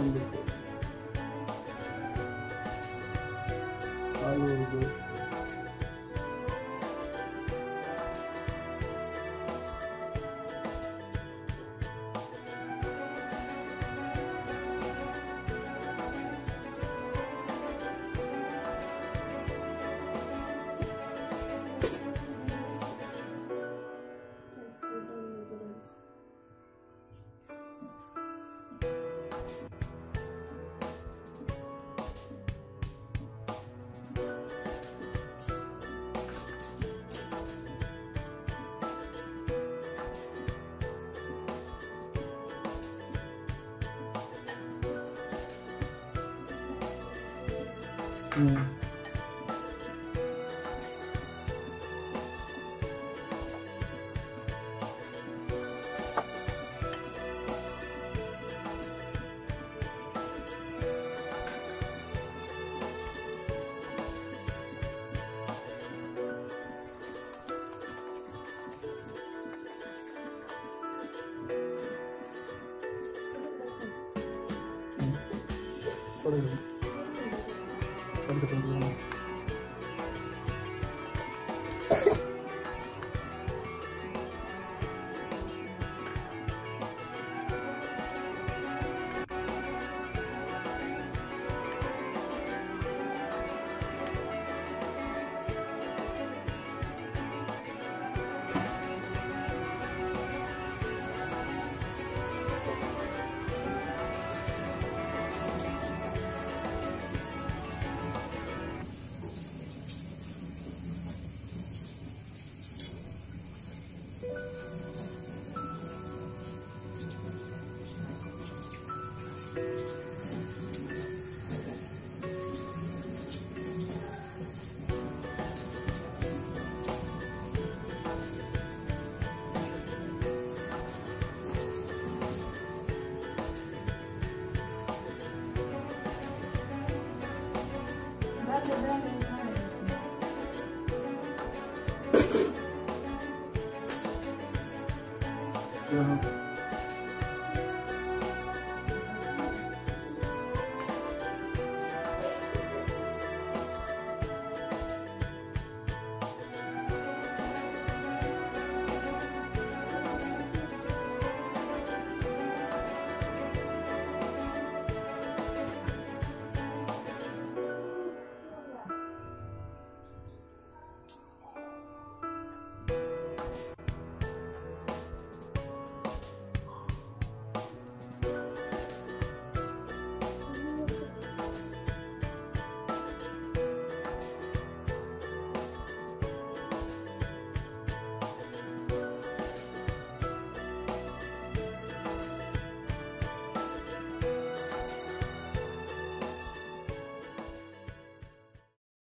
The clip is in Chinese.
oldu. Hal. 嗯。嗯。做的。这不是真嘟吗？嗯。